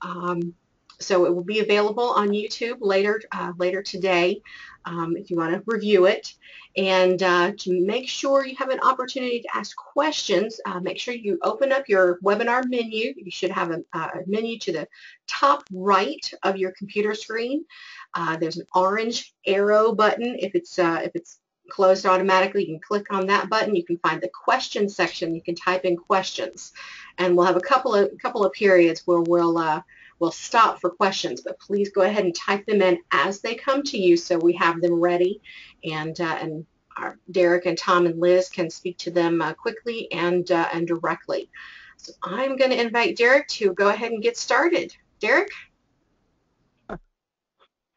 Um, so it will be available on YouTube later uh, later today um, if you want to review it. And uh, to make sure you have an opportunity to ask questions, uh, make sure you open up your webinar menu. You should have a, a menu to the top right of your computer screen. Uh, there's an orange arrow button. If it's uh, if it's closed automatically, you can click on that button. You can find the question section. You can type in questions, and we'll have a couple of couple of periods where we'll uh, we'll stop for questions, but please go ahead and type them in as they come to you so we have them ready and, uh, and our Derek and Tom and Liz can speak to them uh, quickly and, uh, and directly. So I'm going to invite Derek to go ahead and get started. Derek?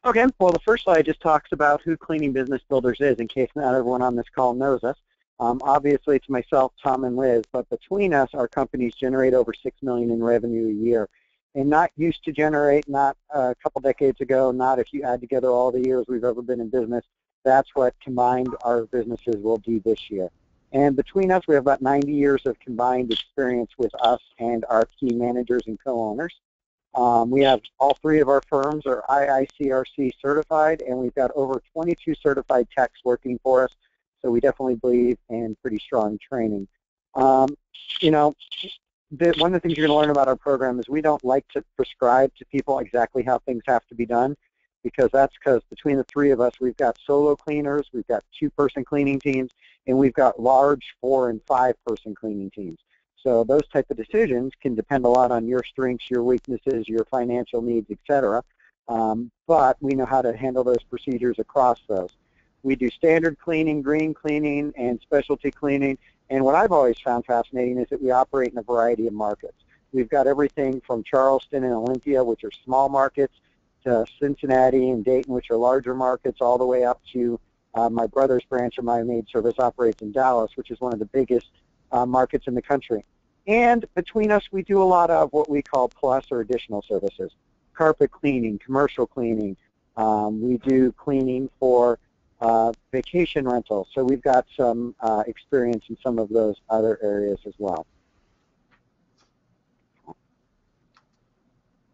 Okay, well the first slide just talks about who Cleaning Business Builders is in case not everyone on this call knows us. Um, obviously it's myself, Tom, and Liz, but between us our companies generate over 6 million in revenue a year and not used to generate, not a couple decades ago, not if you add together all the years we've ever been in business. That's what combined our businesses will do this year. And between us, we have about 90 years of combined experience with us and our key managers and co-owners. Um, we have all three of our firms are IICRC certified, and we've got over 22 certified techs working for us. So we definitely believe in pretty strong training. Um, you know, the, one of the things you're going to learn about our program is we don't like to prescribe to people exactly how things have to be done because that's because between the three of us, we've got solo cleaners, we've got two-person cleaning teams, and we've got large four- and five-person cleaning teams. So those type of decisions can depend a lot on your strengths, your weaknesses, your financial needs, etc. Um, but we know how to handle those procedures across those. We do standard cleaning, green cleaning, and specialty cleaning, and what I've always found fascinating is that we operate in a variety of markets. We've got everything from Charleston and Olympia, which are small markets, to Cincinnati and Dayton, which are larger markets, all the way up to uh, my brother's branch of my maid service operates in Dallas, which is one of the biggest uh, markets in the country. And between us, we do a lot of what we call plus or additional services. Carpet cleaning, commercial cleaning. Um, we do cleaning for uh, vacation rentals, So we've got some uh, experience in some of those other areas as well.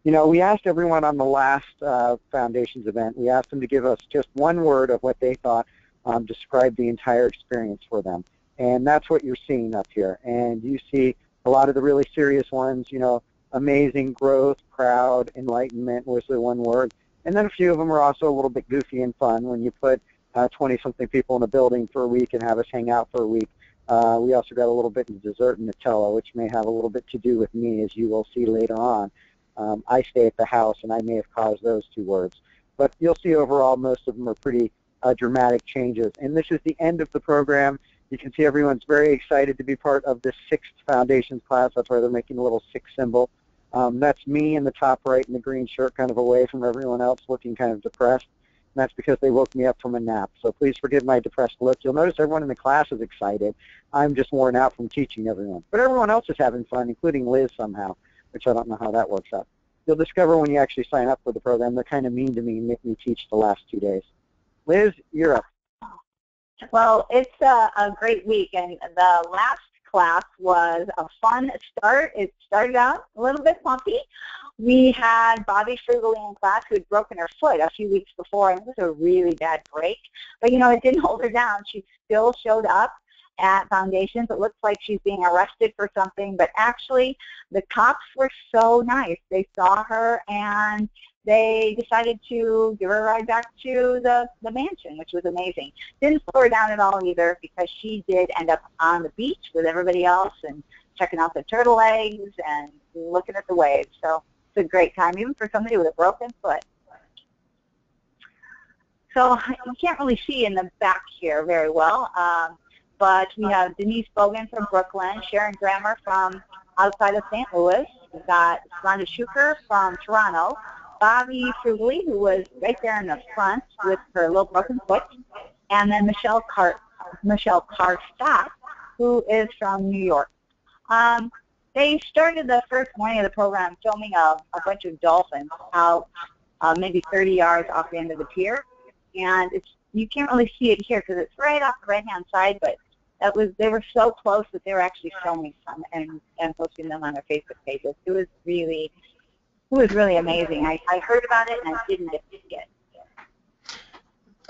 You know, we asked everyone on the last uh, Foundations event, we asked them to give us just one word of what they thought um, described the entire experience for them. And that's what you're seeing up here. And you see a lot of the really serious ones, you know, amazing, growth, proud, enlightenment was the one word. And then a few of them are also a little bit goofy and fun when you put 20-something uh, people in a building for a week and have us hang out for a week. Uh, we also got a little bit of dessert and Nutella, which may have a little bit to do with me, as you will see later on. Um, I stay at the house, and I may have caused those two words. But you'll see overall most of them are pretty uh, dramatic changes. And this is the end of the program. You can see everyone's very excited to be part of this sixth Foundations class. That's why they're making a little six symbol. Um, that's me in the top right in the green shirt, kind of away from everyone else, looking kind of depressed and that's because they woke me up from a nap. So please forgive my depressed look. You'll notice everyone in the class is excited. I'm just worn out from teaching everyone. But everyone else is having fun, including Liz somehow, which I don't know how that works out. You'll discover when you actually sign up for the program, they're kind of mean to me and make me teach the last two days. Liz, you're up. Well, it's a, a great week, and the last class was a fun start. It started out a little bit bumpy. We had Bobby Frugally in class who had broken her foot a few weeks before, and it was a really bad break. But, you know, it didn't hold her down. She still showed up at Foundations. It looks like she's being arrested for something, but actually the cops were so nice. They saw her and they decided to give her a ride back to the, the mansion, which was amazing. Didn't slow her down at all either because she did end up on the beach with everybody else and checking out the turtle eggs and looking at the waves. So it's a great time, even for somebody with a broken foot. So you can't really see in the back here very well, um, but we have Denise Bogan from Brooklyn, Sharon Grammer from outside of St. Louis. We've got Rhonda Shuker from Toronto, Bobby Frugally, who was right there in the front with her little broken foot, and then Michelle Carr Michelle who is from New York. Um, they started the first morning of the program filming a, a bunch of dolphins out uh, maybe 30 yards off the end of the pier, and it's you can't really see it here because it's right off the right-hand side, but that was they were so close that they were actually filming some and and posting them on their Facebook pages. It was really it was really amazing. I, I heard about it and I didn't get it.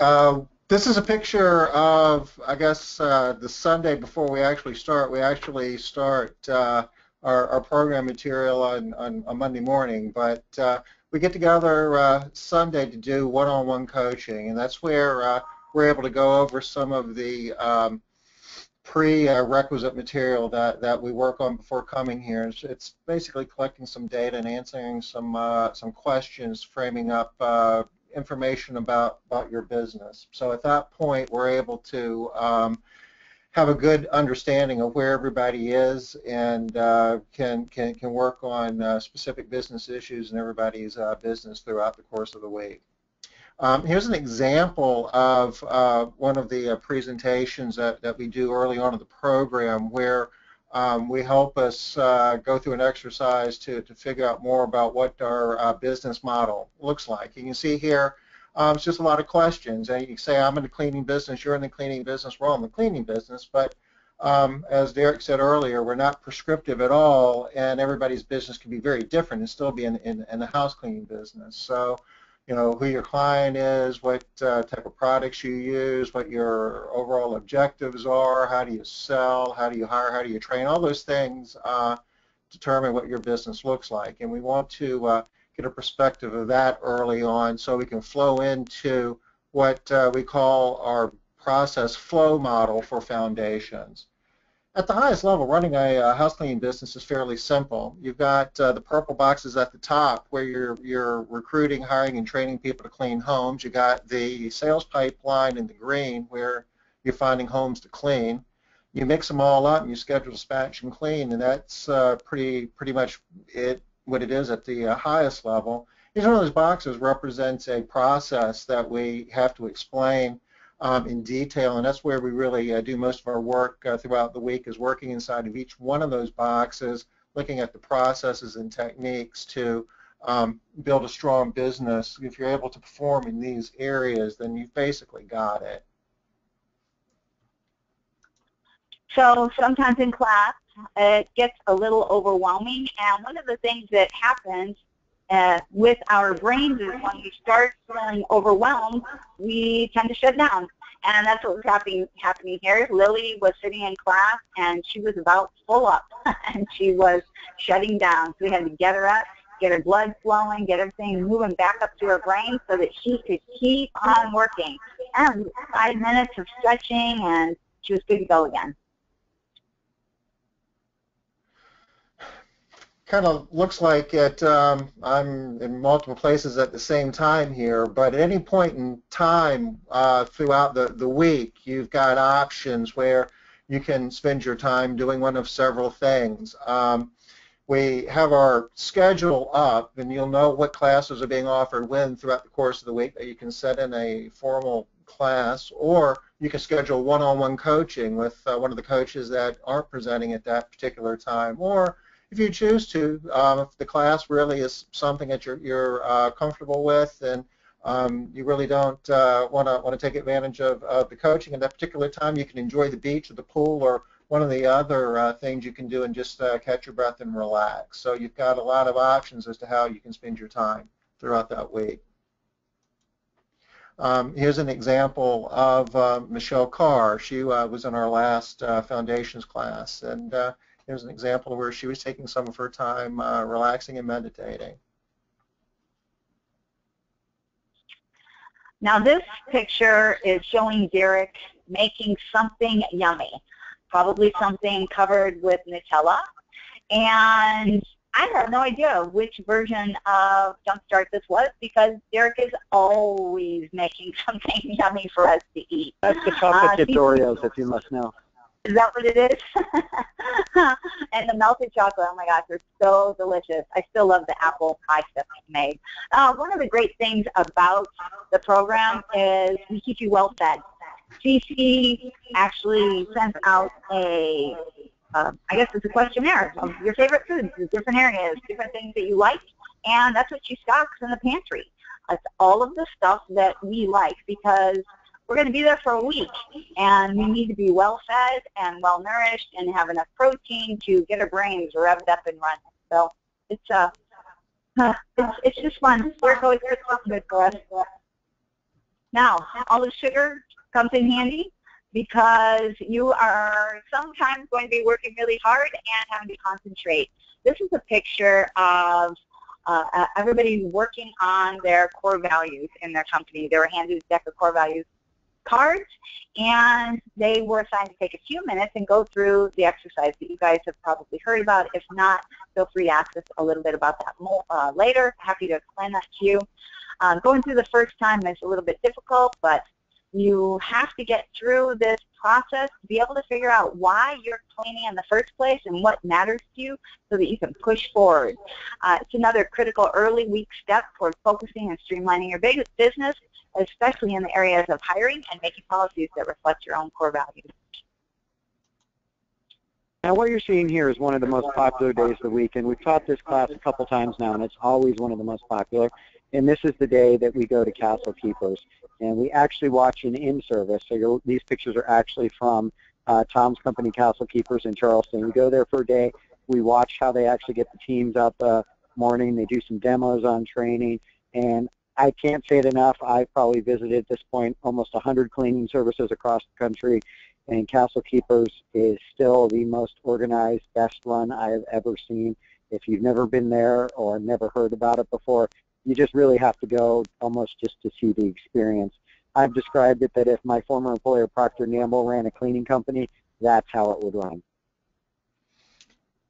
Uh, this is a picture of, I guess, uh, the Sunday before we actually start. We actually start uh, our, our, program material on, on, on Monday morning, but uh, we get together uh, Sunday to do one-on-one coaching, and that's where uh, we're able to go over some of the um, prerequisite material that, that we work on before coming here. It's, it's basically collecting some data and answering some uh, some questions, framing up uh, information about about your business. So at that point, we're able to um, have a good understanding of where everybody is and uh, can can can work on uh, specific business issues in everybody's uh, business throughout the course of the week. Um, here's an example of uh, one of the uh, presentations that, that we do early on in the program where um, we help us uh, go through an exercise to, to figure out more about what our uh, business model looks like. You can see here um, it's just a lot of questions. And you say, I'm in the cleaning business, you're in the cleaning business, we're all in the cleaning business, but um, as Derek said earlier, we're not prescriptive at all, and everybody's business can be very different and still be in, in, in the house cleaning business. So you know, who your client is, what uh, type of products you use, what your overall objectives are, how do you sell, how do you hire, how do you train, all those things uh, determine what your business looks like. And we want to uh, get a perspective of that early on so we can flow into what uh, we call our process flow model for foundations. At the highest level, running a uh, house cleaning business is fairly simple. You've got uh, the purple boxes at the top where you're, you're recruiting, hiring, and training people to clean homes. You've got the sales pipeline in the green where you're finding homes to clean. You mix them all up and you schedule dispatch and clean, and that's uh, pretty pretty much it what it is at the uh, highest level. Each one of those boxes represents a process that we have to explain um, in detail, and that's where we really uh, do most of our work uh, throughout the week is working inside of each one of those boxes, looking at the processes and techniques to um, build a strong business. If you're able to perform in these areas, then you've basically got it. So sometimes in class, it gets a little overwhelming, and one of the things that happens uh, with our brains is when we start feeling overwhelmed, we tend to shut down. And that's what was happening, happening here. Lily was sitting in class, and she was about full up, and she was shutting down. So we had to get her up, get her blood flowing, get everything moving back up to her brain so that she could keep on working. And five minutes of stretching, and she was good to go again. Kind of looks like it, um, I'm in multiple places at the same time here, but at any point in time uh, throughout the, the week, you've got options where you can spend your time doing one of several things. Um, we have our schedule up, and you'll know what classes are being offered when throughout the course of the week that you can set in a formal class, or you can schedule one-on-one coaching with uh, one of the coaches that aren't presenting at that particular time, or if you choose to, um, if the class really is something that you're, you're uh, comfortable with and um, you really don't want to want to take advantage of, of the coaching at that particular time, you can enjoy the beach or the pool or one of the other uh, things you can do and just uh, catch your breath and relax. So you've got a lot of options as to how you can spend your time throughout that week. Um, here's an example of uh, Michelle Carr. She uh, was in our last foundations class, and Here's an example where she was taking some of her time uh, relaxing and meditating. Now this picture is showing Derek making something yummy, probably something covered with Nutella. And I have no idea which version of Jumpstart this was because Derek is always making something yummy for us to eat. That's the chocolate uh, chip Oreos, if you must know. Is that what it is? and the melted chocolate, oh my gosh, they're so delicious. I still love the apple pie stuff we made. Uh, one of the great things about the program is we keep you well fed. CC actually sends out a, uh, I guess it's a questionnaire of your favorite foods, different areas, different things that you like, and that's what she stocks in the pantry. It's all of the stuff that we like because we're going to be there for a week, and we need to be well fed and well nourished and have enough protein to get our brains revved up and running. So it's uh, Uh, it's, it's just fun. Work always good for us. Now, all the sugar comes in handy because you are sometimes going to be working really hard and having to concentrate. This is a picture of uh, everybody working on their core values in their company. They were handed a deck of core values cards, and they were assigned to take a few minutes and go through the exercise that you guys have probably heard about. If not, feel free to ask us a little bit about that more, uh, later. Happy to explain that to you. Um, going through the first time is a little bit difficult, but you have to get through this process to be able to figure out why you're cleaning in the first place and what matters to you so that you can push forward. Uh, it's another critical early week step toward focusing and streamlining your business especially in the areas of hiring and making policies that reflect your own core values. Now what you're seeing here is one of the most popular days of the week, and we've taught this class a couple times now, and it's always one of the most popular. And this is the day that we go to Castle Keepers, and we actually watch an in-service. So these pictures are actually from uh, Tom's company, Castle Keepers in Charleston. We go there for a day. We watch how they actually get the teams up uh, morning. They do some demos on training, and I can't say it enough. I've probably visited at this point almost 100 cleaning services across the country, and Castle Keepers is still the most organized, best run I have ever seen. If you've never been there or never heard about it before, you just really have to go almost just to see the experience. I've described it that if my former employer Procter & Gamble ran a cleaning company, that's how it would run.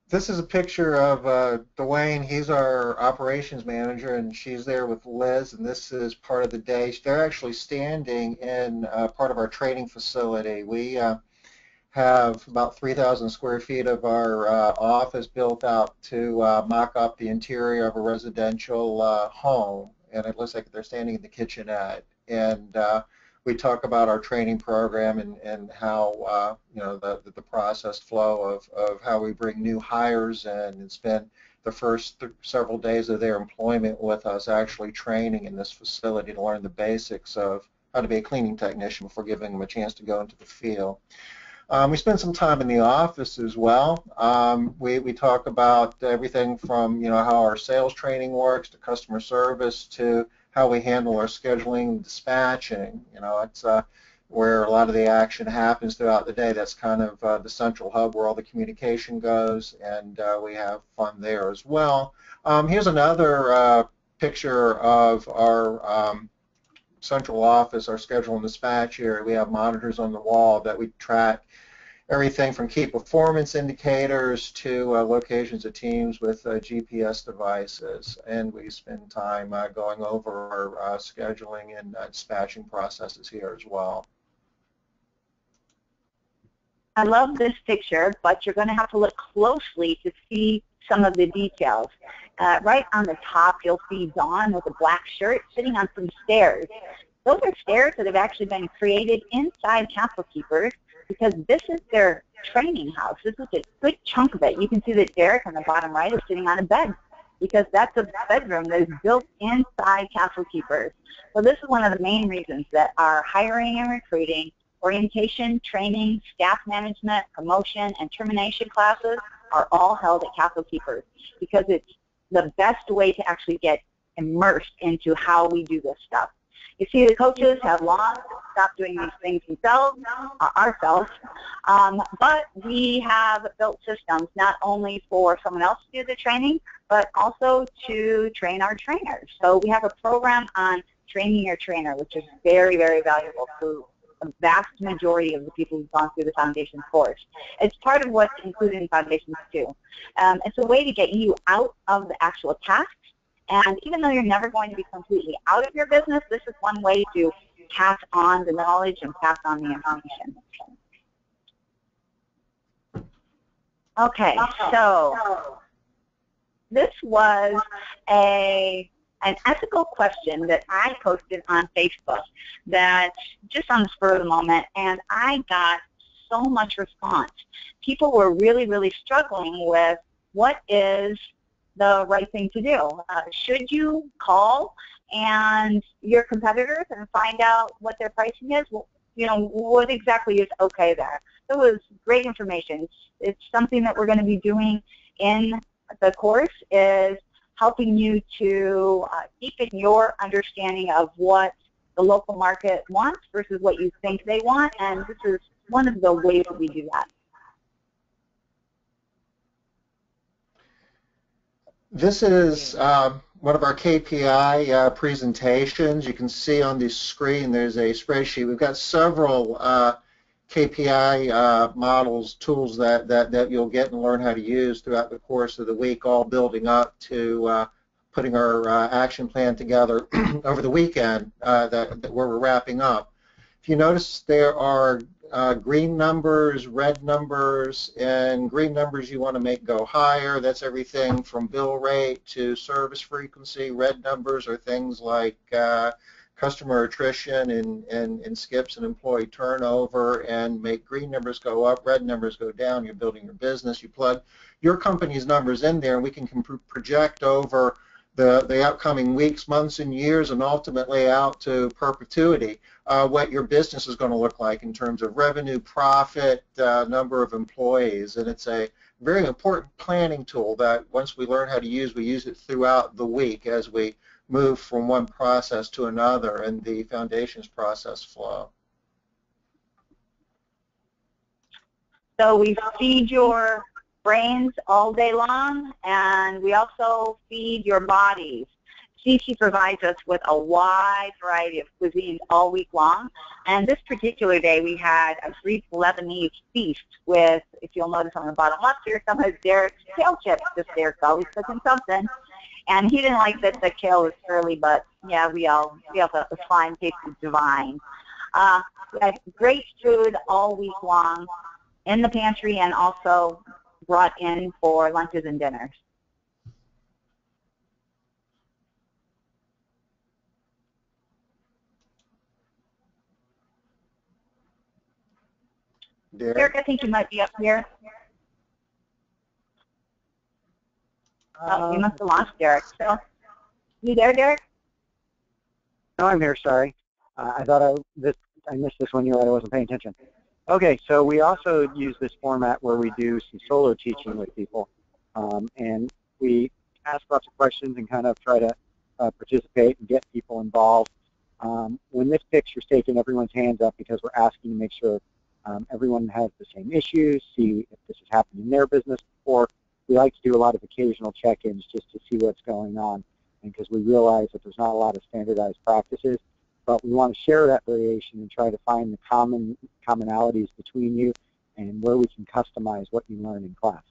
This is a picture of uh, Dwayne. He's our operations manager, and she's there with Liz, and this is part of the day. They're actually standing in uh, part of our training facility. We uh, have about 3,000 square feet of our uh, office built out to uh, mock up the interior of a residential uh, home, and it looks like they're standing in the kitchenette. And we talk about our training program and, and how, uh, you know, the, the process flow of, of how we bring new hires in and spend the first th several days of their employment with us actually training in this facility to learn the basics of how to be a cleaning technician before giving them a chance to go into the field. Um, we spend some time in the office as well. Um, we, we talk about everything from, you know, how our sales training works to customer service to how we handle our scheduling and dispatching. You know, it's uh, where a lot of the action happens throughout the day. That's kind of uh, the central hub where all the communication goes, and uh, we have fun there as well. Um, here's another uh, picture of our um, central office, our schedule and dispatch area. We have monitors on the wall that we track everything from key performance indicators to uh, locations of teams with uh, GPS devices. And we spend time uh, going over our uh, scheduling and uh, dispatching processes here as well. I love this picture, but you're going to have to look closely to see some of the details. Uh, right on the top, you'll see Dawn with a black shirt sitting on some stairs. Those are stairs that have actually been created inside Castle Keepers because this is their training house. This is a good chunk of it. You can see that Derek on the bottom right is sitting on a bed because that's a bedroom that is built inside Castle Keepers. So this is one of the main reasons that our hiring and recruiting, orientation, training, staff management, promotion, and termination classes are all held at Castle Keepers because it's the best way to actually get immersed into how we do this stuff. You see, the coaches have long stopped doing these things themselves, uh, ourselves, um, but we have built systems not only for someone else to do the training, but also to train our trainers. So we have a program on training your trainer, which is very, very valuable to the vast majority of the people who've gone through the foundation course. It's part of what's included in Foundations too. Um, it's a way to get you out of the actual task and even though you're never going to be completely out of your business, this is one way to pass on the knowledge and pass on the information. Okay, uh-huh. so this was a an ethical question that I posted on Facebook that just on the spur of the moment, and I got so much response. People were really, really struggling with what is the right thing to do. Uh, should you call and your competitors and find out what their pricing is? Well, you know, what exactly is okay there? It was great information. It's, something that we're going to be doing in the course is helping you to uh, deepen your understanding of what the local market wants versus what you think they want, and this is one of the ways that we do that. This is uh, one of our KPI uh, presentations. You can see on the screen there's a spreadsheet. We've got several uh, KPI uh, models, tools that, that, that you'll get and learn how to use throughout the course of the week, all building up to uh, putting our uh, action plan together over the weekend that, that where we're wrapping up. If you notice there are uh, green numbers, red numbers, and green numbers you want to make go higher. That's everything from bill rate to service frequency. Red numbers are things like uh, customer attrition and, and, and skips and employee turnover and make green numbers go up, red numbers go down. You're building your business. You plug your company's numbers in there and we can project over the, the upcoming weeks, months, and years, and ultimately out to perpetuity, uh, what your business is going to look like in terms of revenue, profit, uh, number of employees. And it's a very important planning tool that once we learn how to use, we use it throughout the week as we move from one process to another in the foundations process flow. So we feed your brains all day long, and we also feed your bodies. CC provides us with a wide variety of cuisines all week long. And this particular day, we had a Greek Lebanese feast with, if you'll notice on the bottom left here, some of Derek's kale chips. Just Derek always cooking something. And he didn't like that the kale was curly, but yeah, we all we all thought it was fine, tasted divine. Uh, great food all week long in the pantry and also brought in for lunches and dinners. Derek? Derek, I think you might be up here. oh, you must have lost Derek. So, you there, Derek? No, I'm here. Sorry. Uh, I thought I this I missed this one. You're right. I wasn't paying attention. Okay, so we also use this format where we do some solo teaching with people, um, and we ask lots of questions and kind of try to uh, participate and get people involved. Um, when this picture is taken, everyone's hands up because we're asking to make sure um, everyone has the same issues, see if this has happened in their business before. We like to do a lot of occasional check-ins just to see what's going on, because we realize that there's not a lot of standardized practices, but we want to share that variation and try to find the common commonalities between you and where we can customize what you learn in class.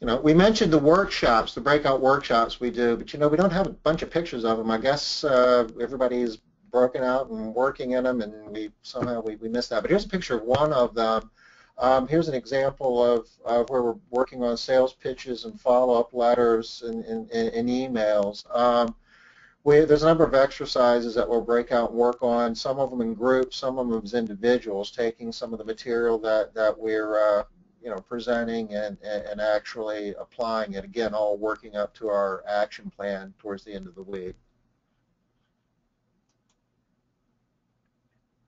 You know, we mentioned the workshops, the breakout workshops we do, but you know, we don't have a bunch of pictures of them. I guess uh, everybody's broken out and working in them, and we somehow we, we missed that. But here's a picture of one of them. Um, here's an example of, of, where we're working on sales pitches and follow-up letters and, and, and emails. Um, we, there's a number of exercises that we'll break out and work on, some of them in groups, some of them as individuals, taking some of the material that, that we're uh, you know, presenting and, and actually applying it, again, all working up to our action plan towards the end of the week.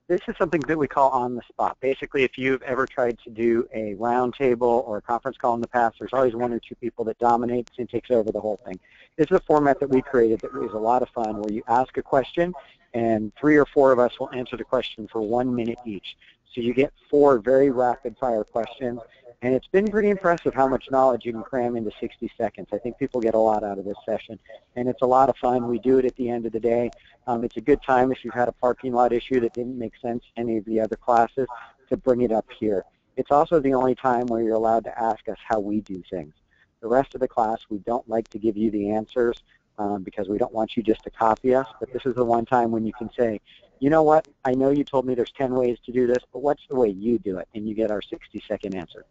This is something that we call on the spot. Basically, if you've ever tried to do a roundtable or a conference call in the past, there's always one or two people that dominates and takes over the whole thing. This is a format that we created that is a lot of fun where you ask a question and three or four of us will answer the question for one minute each. So you get four very rapid fire questions and it's been pretty impressive how much knowledge you can cram into 60 seconds. I think people get a lot out of this session, and it's a lot of fun. We do it at the end of the day. Um, it's a good time if you've had a parking lot issue that didn't make sense any of the other classes to bring it up here. It's also the only time where you're allowed to ask us how we do things. The rest of the class, we don't like to give you the answers um, because we don't want you just to copy us, but this is the one time when you can say, you know what, I know you told me there's 10 ways to do this, but what's the way you do it? And you get our 60-second answer.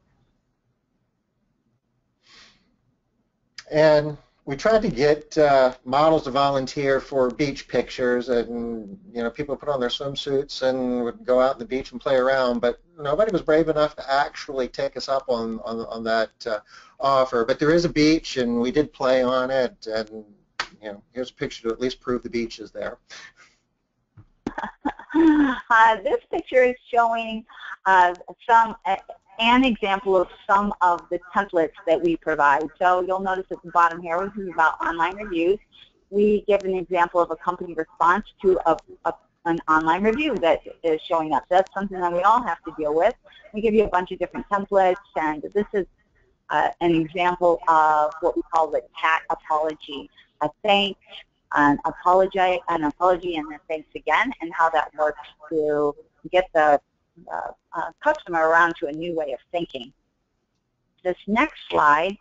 And we tried to get uh, models to volunteer for beach pictures, and you know, people put on their swimsuits and would go out on the beach and play around. But nobody was brave enough to actually take us up on on, on that uh, offer. But there is a beach, and we did play on it. And you know, here's a picture to at least prove the beach is there. uh, this picture is showing uh, some an example of some of the templates that we provide. So you'll notice at the bottom here, this is about online reviews. We give an example of a company response to a, a an online review that is showing up. That's something that we all have to deal with. We give you a bunch of different templates, and this is uh, an example of what we call the TAT apology. A thanks, an apology, an apology, and then thanks again, and how that works to get the uh, uh, customer around to a new way of thinking. This next slide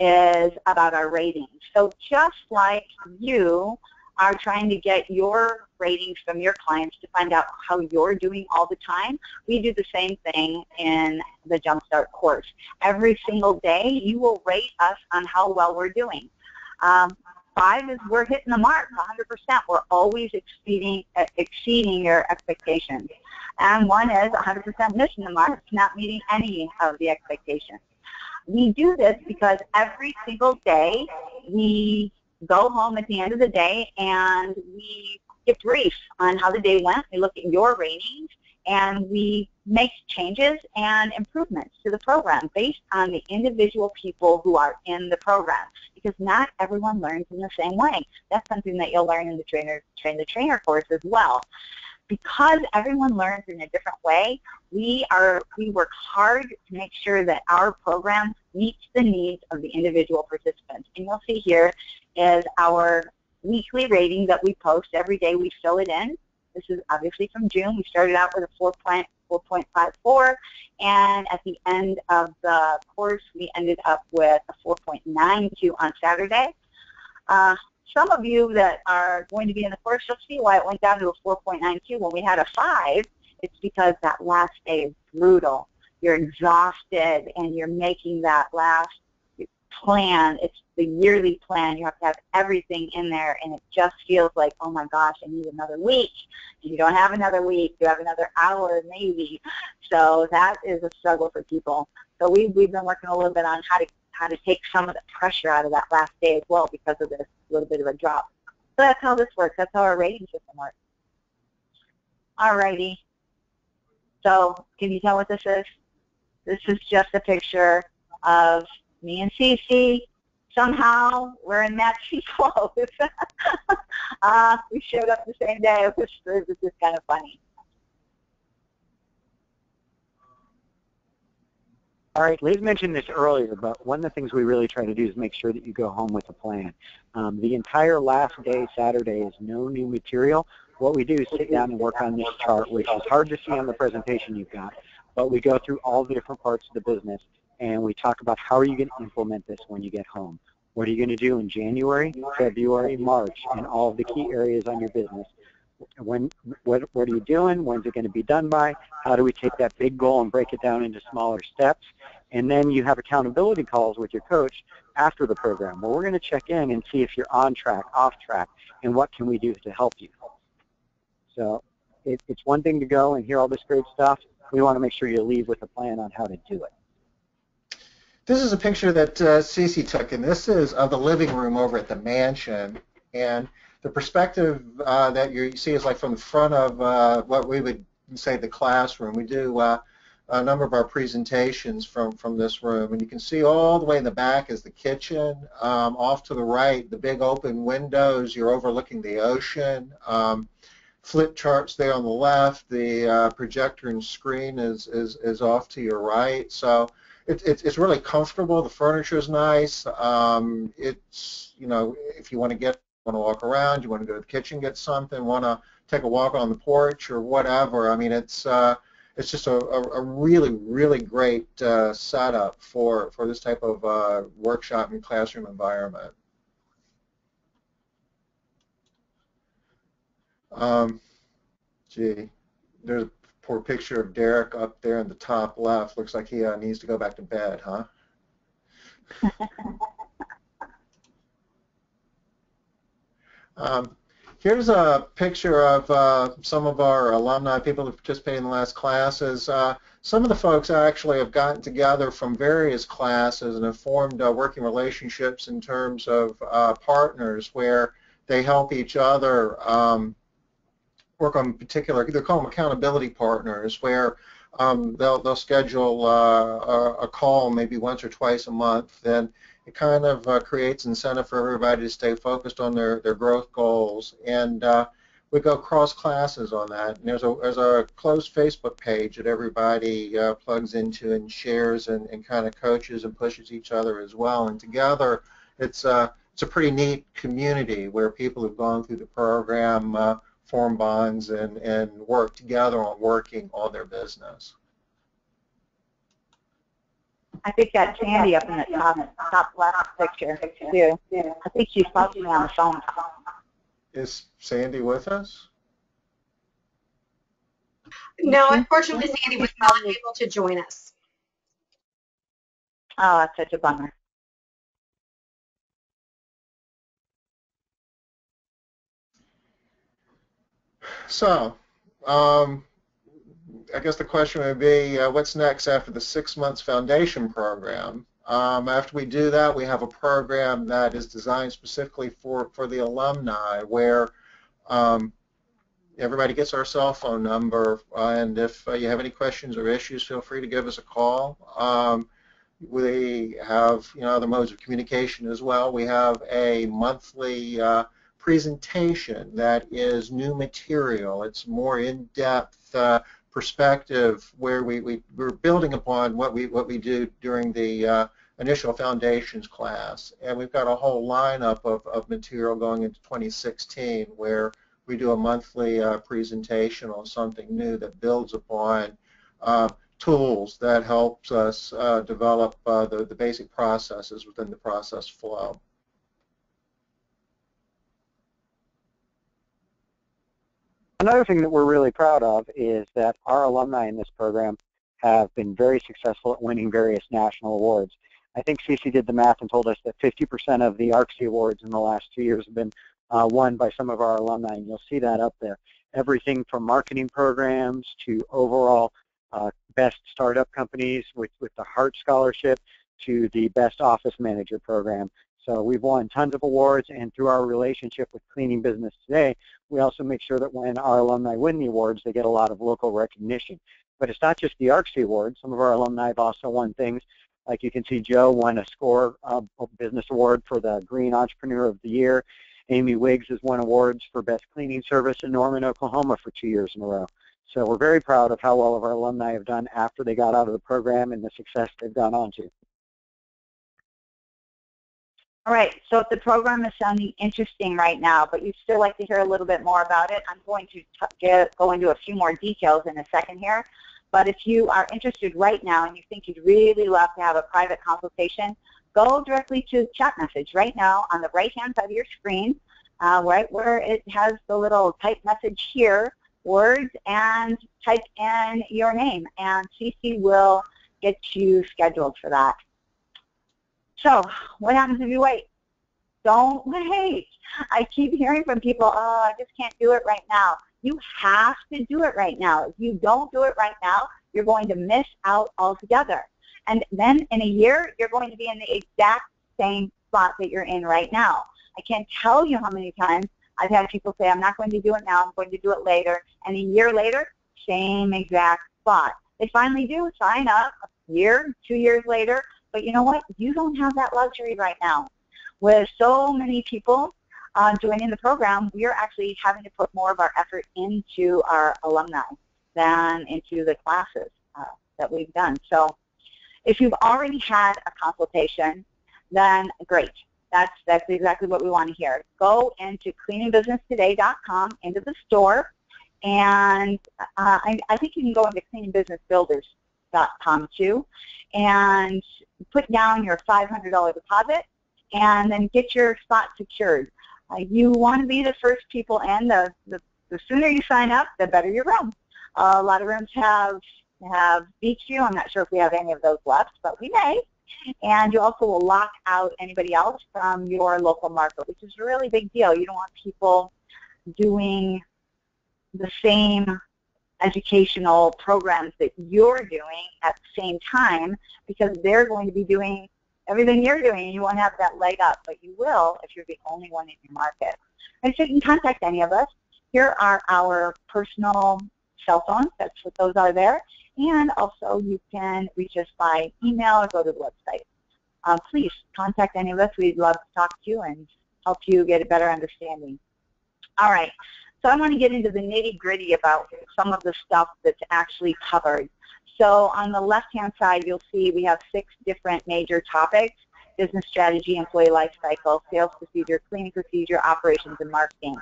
is about our ratings. So just like you are trying to get your ratings from your clients to find out how you're doing all the time, we do the same thing in the Jumpstart course. Every single day, you will rate us on how well we're doing. Um, five is we're hitting the mark 100%. We're always exceeding, uh, exceeding your expectations. And one is 100% mission mark, not meeting any of the expectations. We do this because every single day we go home at the end of the day and we get brief on how the day went. We look at your ratings and we make changes and improvements to the program based on the individual people who are in the program because not everyone learns in the same way. That's something that you'll learn in the trainer train the trainer course as well. Because everyone learns in a different way, we are we work hard to make sure that our program meets the needs of the individual participants. And you'll see here is our weekly rating that we post every day. We fill it in. This is obviously from June. We started out with a 4.54, and at the end of the course, we ended up with a 4.92 on Saturday. Uh, some of you that are going to be in the course, you'll see why it went down to a 4.92 when we had a 5. It's because that last day is brutal. You're exhausted, and you're making that last plan. It's the yearly plan. You have to have everything in there, and it just feels like, oh my gosh, I need another week. You don't have another week. You have another hour, maybe. So that is a struggle for people. So we, we've been working a little bit on how to how to take some of the pressure out of that last day as well because of this little bit of a drop. So that's how this works. That's how our rating system works. Alrighty. So can you tell what this is? This is just a picture of me and Cece somehow we're in matching clothes. uh, we showed up the same day. It was, it was just kind of funny. All right, Liz mentioned this earlier, but one of the things we really try to do is make sure that you go home with a plan. Um, the entire last day, Saturday, is no new material. What we do is sit down and work on this chart, which is hard to see on the presentation you've got, but we go through all the different parts of the business and we talk about how are you going to implement this when you get home. What are you going to do in January, February, March, and all of the key areas on your business. When, what, what are you doing? When's it going to be done by? How do we take that big goal and break it down into smaller steps? And then you have accountability calls with your coach after the program where we're going to check in and see if you're on track, off track, and what can we do to help you. So it, it's one thing to go and hear all this great stuff. We want to make sure you leave with a plan on how to do it. This is a picture that uh, Cece took, and this is of the living room over at the mansion. And the perspective uh, that you see is like from the front of uh, what we would say the classroom. We do uh, a number of our presentations from, from this room, and you can see all the way in the back is the kitchen. Um, off to the right, the big open windows, you're overlooking the ocean. Um, flip charts there on the left. The uh, projector and screen is, is, is off to your right. So it, it, it's really comfortable. The furniture is nice. Um, it's you know if you want to get want to walk around, you want to go to the kitchen, get something, want to take a walk on the porch or whatever. I mean, it's uh, it's just a, a, really really great uh, setup for for this type of uh, workshop and classroom environment. Um, gee, there's a poor picture of Derek up there in the top left. Looks like he uh, needs to go back to bed, huh? um, here's a picture of uh, some of our alumni, people who participated in the last classes. Uh, some of the folks actually have gotten together from various classes and have formed uh, working relationships in terms of uh, partners where they help each other um, work on particular, they call them accountability partners, where um, they'll they'll schedule uh, a, a, call maybe once or twice a month, then it kind of uh, creates incentive for everybody to stay focused on their their growth goals. And uh, we go cross classes on that. And there's a there's a closed Facebook page that everybody uh, plugs into and shares and, and kind of coaches and pushes each other as well. And together, it's uh, it's a pretty neat community where people who've gone through the program uh, form bonds and, and work together on working on their business. I think that's Sandy up in the top, top left picture too. I think she's possibly on the phone. Is Sandy with us? No, unfortunately, Sandy was not able to join us. Oh, that's such a bummer. So, um, I guess the question would be, uh, what's next after the six months foundation program? Um, after we do that, we have a program that is designed specifically for, for the alumni where um, everybody gets our cell phone number, uh, and if uh, you have any questions or issues, feel free to give us a call. Um, we have you know other modes of communication as well. We have a monthly uh, presentation that is new material. It's more in-depth uh, perspective where we, we, we're building upon what we, what we do during the uh, initial foundations class. And we've got a whole lineup of, of material going into 2016 where we do a monthly uh, presentation on something new that builds upon uh, tools that helps us uh, develop uh, the, the basic processes within the process flow. Another thing that we're really proud of is that our alumni in this program have been very successful at winning various national awards. I think CC did the math and told us that 50% of the ARCSI awards in the last two years have been uh, won by some of our alumni, and you'll see that up there. Everything from marketing programs to overall uh, best startup companies with, with the Hart Scholarship to the best office manager program. So we've won tons of awards, and through our relationship with Cleaning Business Today, we also make sure that when our alumni win the awards, they get a lot of local recognition. But it's not just the ARCSI Award. Some of our alumni have also won things like you can see Joe won a SCORE uh, Business Award for the Green Entrepreneur of the Year. Amy Wiggs has won awards for Best Cleaning Service in Norman, Oklahoma for two years in a row. So we're very proud of how well of our alumni have done after they got out of the program and the success they've gone on to. All right, so if the program is sounding interesting right now, but you'd still like to hear a little bit more about it, I'm going to get, go into a few more details in a second here. But if you are interested right now and you think you'd really love to have a private consultation, go directly to chat message right now on the right-hand side of your screen, uh, right where it has the little type message here, words, and type in your name, and CC will get you scheduled for that. So what happens if you wait? Don't wait. I keep hearing from people, oh, I just can't do it right now. You have to do it right now. If you don't do it right now, you're going to miss out altogether. And then in a year, you're going to be in the exact same spot that you're in right now. I can't tell you how many times I've had people say, I'm not going to do it now, I'm going to do it later. And a year later, same exact spot. They finally do sign up a year, two years later, but you know what? You don't have that luxury right now. With so many people uh, joining the program, we are actually having to put more of our effort into our alumni than into the classes uh, that we've done. So if you've already had a consultation, then great. That's, that's exactly what we want to hear. Go into cleaningbusinesstoday.com, into the store, and uh, I, I, think you can go into cleaningbusinessbuilders.com too, and put down your $500 deposit and then get your spot secured. Uh, you want to be the first people in. The, the, the sooner you sign up, the better your room. Uh, a lot of rooms have have beach view. I'm not sure if we have any of those left, but we may. And you also will lock out anybody else from your local market, which is a really big deal. You don't want people doing the same educational programs that you're doing at the same time because they're going to be doing everything you're doing and you won't have that leg up, but you will if you're the only one in your market. And so you can contact any of us. Here are our personal cell phones. That's what those are there. And also you can reach us by email or go to the website. Uh, please contact any of us. We'd love to talk to you and help you get a better understanding. All right. So I want to get into the nitty gritty about some of the stuff that's actually covered. So on the left-hand side, you'll see we have six different major topics, business strategy, employee life cycle, sales procedure, cleaning procedure, operations, and marketing.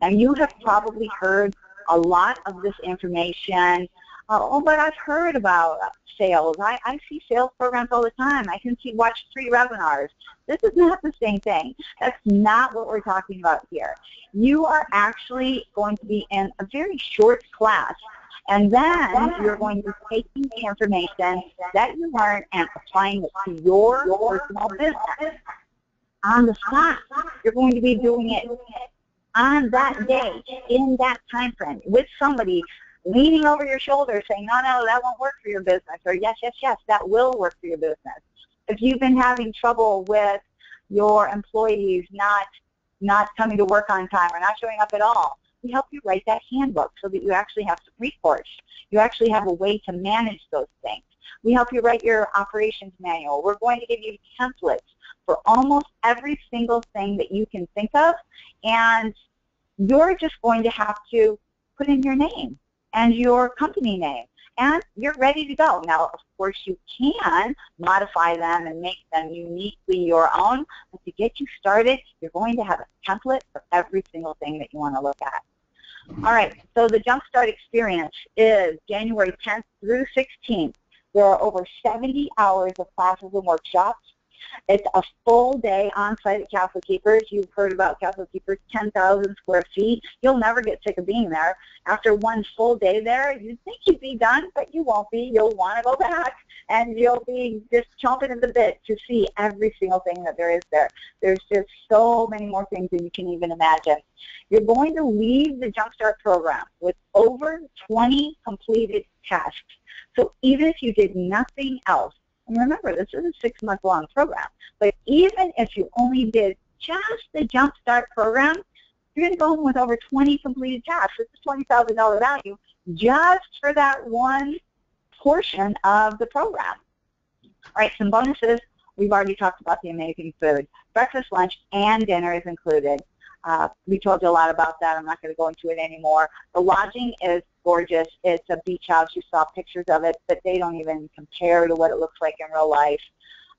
Now you have probably heard a lot of this information. Uh, oh, but I've heard about sales. I, I see sales programs all the time. I can see watch three webinars. This is not the same thing. That's not what we're talking about here. You are actually going to be in a very short class and then you're going to be taking the information that you learned and applying it to your personal business on the spot. You're going to be doing it on that day, in that time frame, with somebody leaning over your shoulder saying, no, no, that won't work for your business, or yes, yes, yes, that will work for your business. If you've been having trouble with your employees not not coming to work on time or not showing up at all, we help you write that handbook so that you actually have some recourse. You actually have a way to manage those things. We help you write your operations manual. We're going to give you templates for almost every single thing that you can think of, and you're just going to have to put in your name and your company name, and you're ready to go. Now, of course, you can modify them and make them uniquely your own, but to get you started, you're going to have a template for every single thing that you want to look at. All right, so the Jumpstart experience is January 10th through 16th. There are over 70 hours of classes and workshops. It's a full day on site at Castle Keepers. You've heard about Castle Keepers, 10,000 square feet. You'll never get sick of being there. After one full day there, you'd think you'd be done, but you won't be. You'll want to go back, and you'll be just chomping at the bit to see every single thing that there is there. There's just so many more things than you can even imagine. You're going to leave the Jumpstart program with over 20 completed tasks. So even if you did nothing else, and remember, this is a six-month-long program. But even if you only did just the Jumpstart program, you're going to go home with over 20 completed tasks. It's a $20,000 value just for that one portion of the program. All right, some bonuses. We've already talked about the amazing food. Breakfast, lunch, and dinner is included. Uh, we told you a lot about that. I'm not going to go into it anymore. The lodging is gorgeous. It's a beach house. You saw pictures of it, but they don't even compare to what it looks like in real life.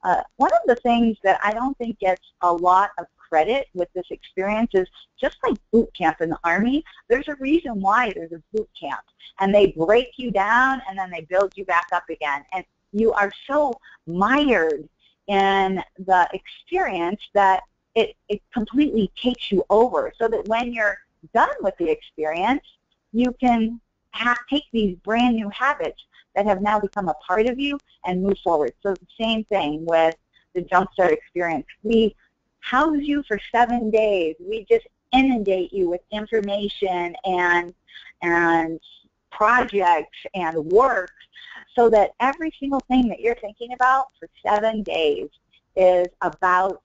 Uh, one of the things that I don't think gets a lot of credit with this experience is just like boot camp in the Army, there's a reason why there's a boot camp. And they break you down and then they build you back up again. And you are so mired in the experience that it, it completely takes you over so that when you're done with the experience, you can take these brand new habits that have now become a part of you and move forward. So the same thing with the Jumpstart experience. We house you for seven days. We just inundate you with information and and projects and work so that every single thing that you're thinking about for seven days is about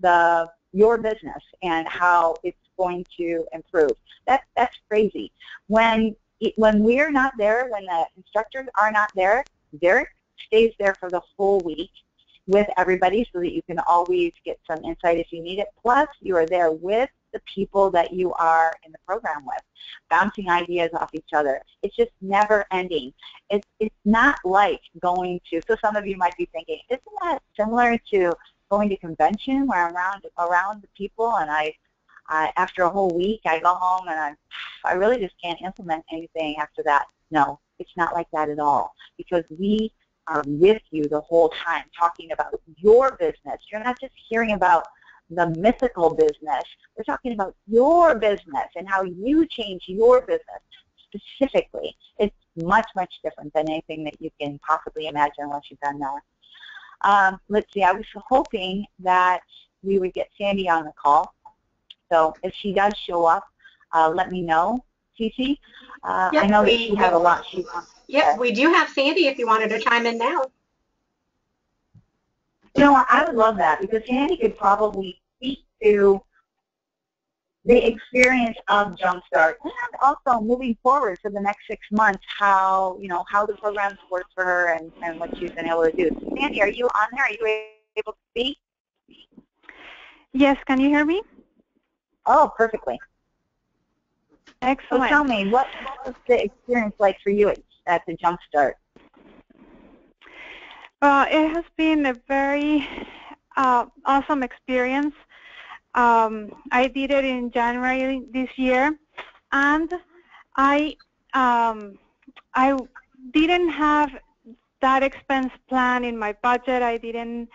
the your business and how it's going to improve. That, that's crazy. When, when we're not there, when the instructors are not there, Derek stays there for the whole week with everybody so that you can always get some insight if you need it. Plus, you are there with the people that you are in the program with, bouncing ideas off each other. It's just never ending. It's, it's not like going to, so some of you might be thinking, isn't that similar to going to convention where I'm around around the people and I, I after a whole week I go home and I I really just can't implement anything after that. No, it's not like that at all because we are with you the whole time talking about your business. You're not just hearing about the mythical business. We're talking about your business and how you change your business specifically. It's much, much different than anything that you can possibly imagine unless you've done that. Um, let's see, I was hoping that we would get Sandy on the call. So if she does show up, uh, let me know, Cece. Uh, yep, I know that she had a lot she wants Yep, we do have Sandy if you wanted to chime in now. You know, I would love that because Sandy could probably speak to the experience of Jumpstart and also moving forward for the next six months, how, you know, how the programs work for her and, and what she's been able to do. Sandy, are you on there? Are you able to speak? Yes, can you hear me? Oh, perfectly. Excellent. So tell me, what, what was the experience like for you at, at the Jumpstart? Uh, it has been a very uh, awesome experience. Um, I did it in January this year, and I um, I didn't have that expense plan in my budget. I didn't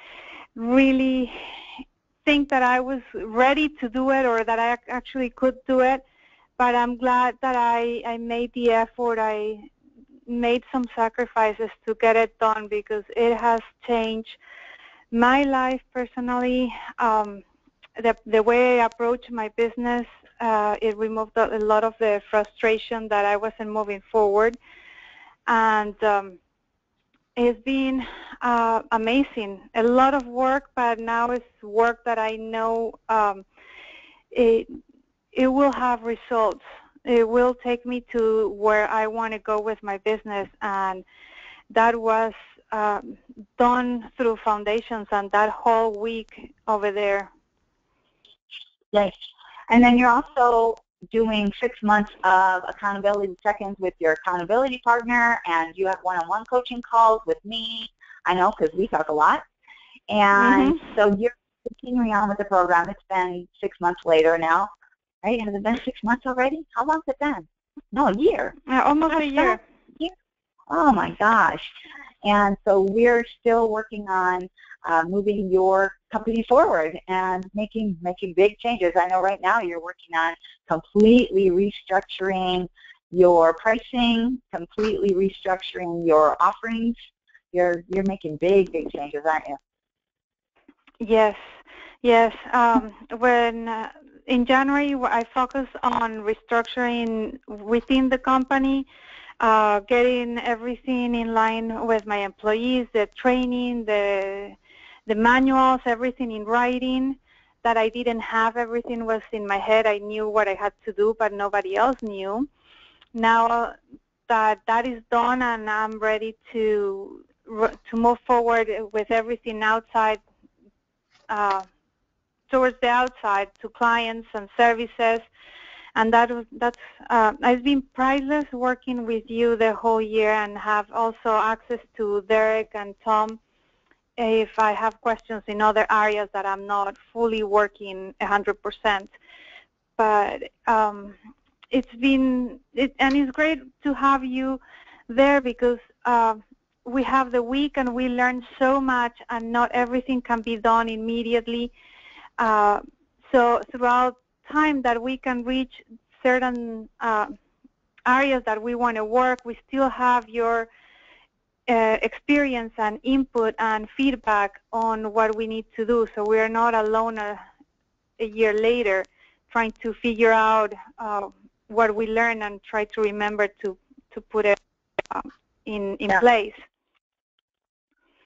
really think that I was ready to do it or that I actually could do it, but I'm glad that I, I made the effort. I made some sacrifices to get it done because it has changed my life personally. Um, the, the way I approach my business, uh, it removed a lot of the frustration that I wasn't moving forward. And um, it's been uh, amazing. A lot of work, but now it's work that I know um, it, it will have results. It will take me to where I want to go with my business. And that was um, done through foundations and that whole week over there. Yes. And then you're also doing six months of accountability check-ins with your accountability partner, and you have one-on-one coaching calls with me. I know because we talk a lot. And mm-hmm. so you're continuing on with the program. It's been six months later now, right? Has it been six months already? How long's it been? No, a year. Uh, almost a year. Oh my gosh. And so we're still working on uh, moving your company forward and making making big changes. I know right now you're working on completely restructuring your pricing, completely restructuring your offerings. You're you're making big big changes, aren't you? Yes, yes. Um, when uh, in January I focused on restructuring within the company uh, getting everything in line with my employees, the training, the the manuals, everything in writing. That I didn't have everything was in my head. I knew what I had to do, but nobody else knew. Now that that is done, and I'm ready to to move forward with everything outside uh, towards the outside to clients and services and that was that's uh, it's been priceless working with you the whole year and have also access to Derek and Tom if I have questions in other areas that I'm not fully working 100%. But um, it's been it, and it's great to have you there because uh, we have the week and we learn so much and not everything can be done immediately. Uh, so throughout time that we can reach certain uh, areas that we want to work, we still have your uh, experience and input and feedback on what we need to do. So we are not alone a, a year later trying to figure out uh, what we learn and try to remember to, to put it um, in, in yeah. place.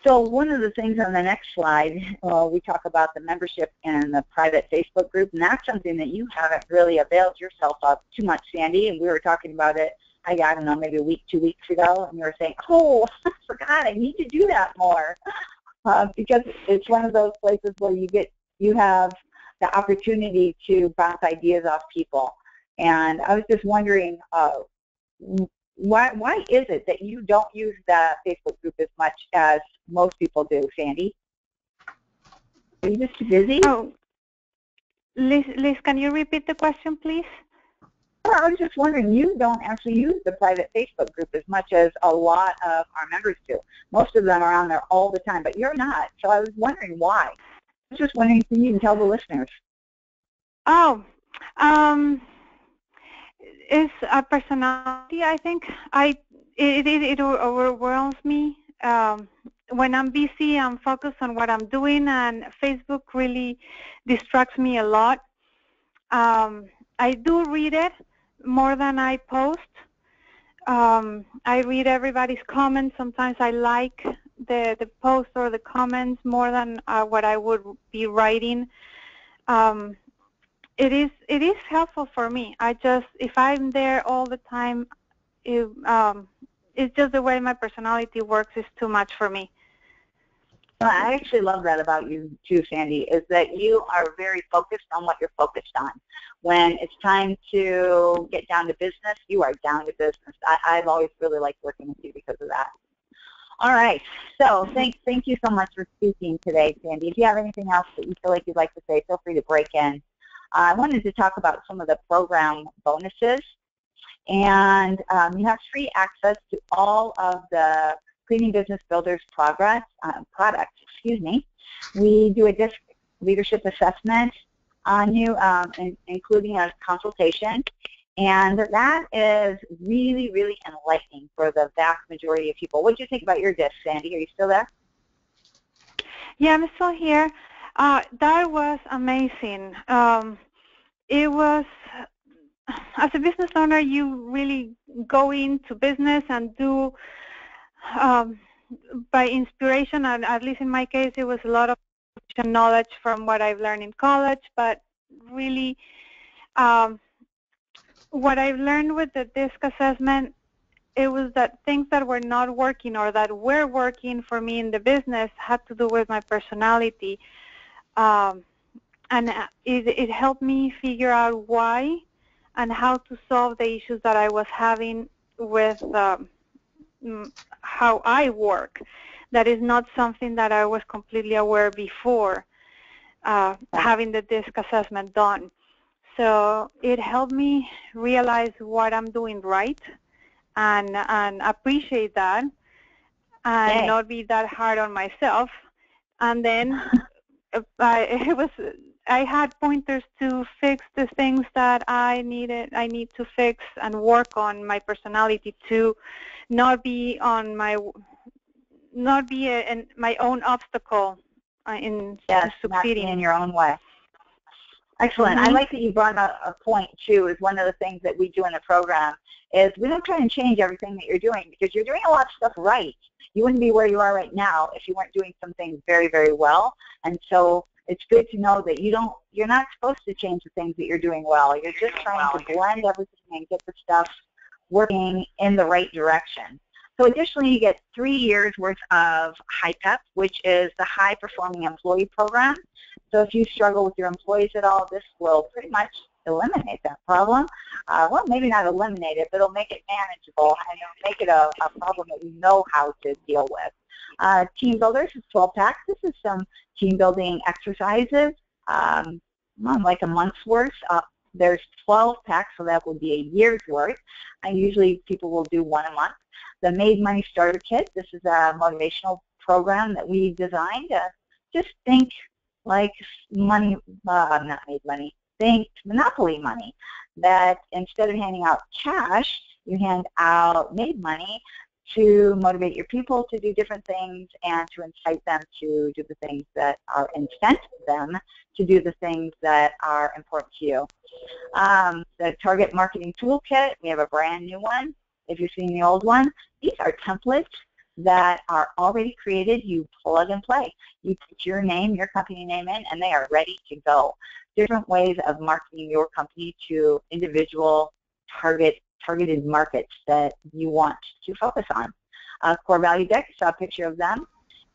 So one of the things on the next slide, uh, we talk about the membership and the private Facebook group, and that's something that you haven't really availed yourself of too much, Sandy, and we were talking about it, I, don't know, maybe a week, two weeks ago, and you were saying, oh, I forgot, I need to do that more, uh, because it's one of those places where you get, you have the opportunity to bounce ideas off people. And I was just wondering, uh, why why is it that you don't use the Facebook group as much as most people do, Sandy? Are you just too busy? Oh, Liz, Liz, can you repeat the question, please? Well, I was just wondering, you don't actually use the private Facebook group as much as a lot of our members do. Most of them are on there all the time, but you're not. So I was wondering why. I was just wondering if you can tell the listeners. Oh, um, it's a personality. I think I it it, it overwhelms me. Um, when I'm busy, I'm focused on what I'm doing, and Facebook really distracts me a lot. Um, I do read it more than I post. Um, I read everybody's comments. Sometimes I like the the post or the comments more than uh, what I would be writing. Um, it is it is helpful for me. I just if I'm there all the time, it, um, it's just the way my personality works is too much for me. Well, I actually love that about you too, Sandy, is that you are very focused on what you're focused on. When it's time to get down to business, you are down to business. I, I've always really liked working with you because of that. All right. So thank, thank you so much for speaking today, Sandy. If you have anything else that you feel like you'd like to say, feel free to break in. Uh, I wanted to talk about some of the program bonuses. And um, you have free access to all of the Cleaning Business Builders progress, uh, products. Excuse me. We do a DISC leadership assessment on you, um, in, including a consultation. And that is really, really enlightening for the vast majority of people. What do you think about your DISC, Sandy? Are you still there? Yeah, I'm still here. Uh, that was amazing. Um, it was, as a business owner, you really go into business and do, um, by inspiration, and at least in my case, it was a lot of knowledge from what I've learned in college, but really, um, what I've learned with the DISC assessment, it was that things that were not working or that were working for me in the business had to do with my personality. Um, and it, it helped me figure out why and how to solve the issues that I was having with um, how I work. That is not something that I was completely aware before uh, having the DISC assessment done. So it helped me realize what I'm doing right and and appreciate that and hey. not be that hard on myself. And then I, it was I had pointers to fix the things that I needed I need to fix and work on my personality to not be on my not be a, in my own obstacle uh, in yes, succeeding in your own way. Excellent. Mm-hmm. I like that you brought up a point too. Is one of the things that we do in the program is we don't try and change everything that you're doing because you're doing a lot of stuff right. You wouldn't be where you are right now if you weren't doing some things very, very well. And so it's good to know that you don't. You're not supposed to change the things that you're doing well. You're just trying to blend everything and get the stuff working in the right direction. So additionally, you get three years worth of HiPEP, which is the High Performing Employee Program. So if you struggle with your employees at all, this will pretty much eliminate that problem. Uh, well, maybe not eliminate it, but it'll make it manageable and it'll make it a, a problem that you know how to deal with. Uh, team Builders is 12 packs. This is some team building exercises, um, like a month's worth. Uh, there's 12 packs, so that will be a year's worth. And usually people will do one a month. The Maid Money Starter Kit, this is a motivational program that we designed. Uh, just think like money, uh, not made money, think Monopoly money, that instead of handing out cash, you hand out maid money to motivate your people to do different things and to incite them to do the things that are incent them to do the things that are important to you. Um, the Target Marketing Toolkit, we have a brand new one. If you've seen the old one, these are templates that are already created. You plug and play. You put your name, your company name in, and they are ready to go. Different ways of marketing your company to individual target targeted markets that you want to focus on. Uh, core value deck, saw a picture of them.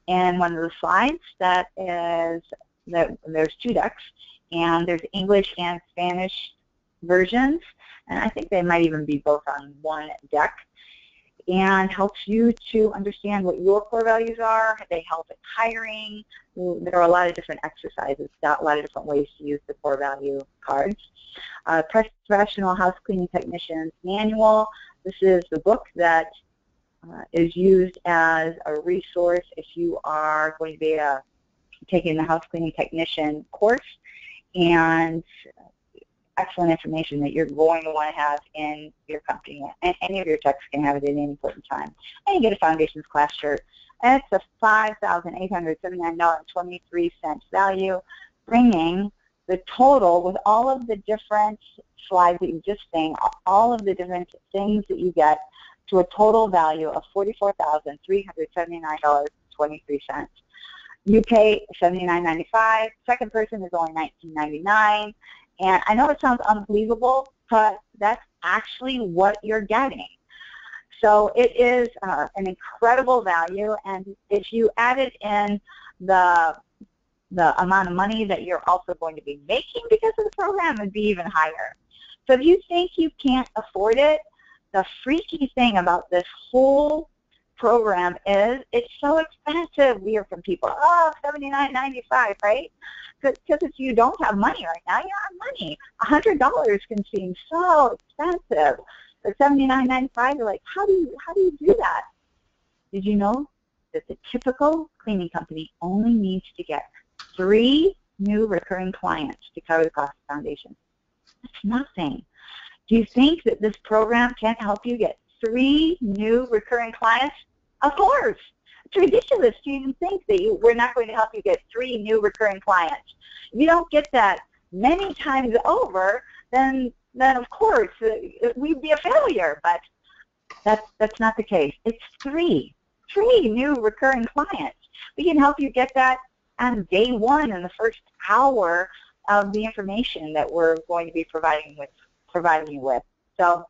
And one of the slides that is, that there's two decks, and there's English and Spanish versions, and I think they might even be both on one deck and helps you to understand what your core values are. They help in hiring. There are a lot of different exercises, a lot of different ways to use the core value cards. Uh, Professional House Cleaning Technicians Manual. This is the book that uh, is used as a resource if you are going to be a, uh, taking the house cleaning technician course and excellent information that you're going to want to have in your company. And any of your techs can have it at any point in time. And you get a Foundations class shirt. And it's a $5,879.23 value, bringing the total with all of the different slides that you just seen, all of the different things that you get to a total value of $44,379.23. You pay $79.95. Second person is only $19.99. And I know it sounds unbelievable, but that's actually what you're getting. So it is uh, an incredible value, and if you added in the the amount of money that you're also going to be making because of the program, would be even higher. So if you think you can't afford it, the freaky thing about this whole program is it's so expensive. We hear from people, oh, seventy-nine ninety-five, right? Because if you don't have money right now, you don't have money. A hundred dollars can seem so expensive. But seventy-nine ninety-five, you're like, how do you how do you do that? Did you know that the typical cleaning company only needs to get three new recurring clients to cover the cost of foundation? That's nothing. Do you think that this program can help you get three new recurring clients? Of course. It's ridiculous to even think that you, we're not going to help you get three new recurring clients. You don't get that many times over, then then of course uh, we'd be a failure. But that's that's not the case. It's three, three new recurring clients. We can help you get that on day one in the first hour of the information that we're going to be providing with providing you with. So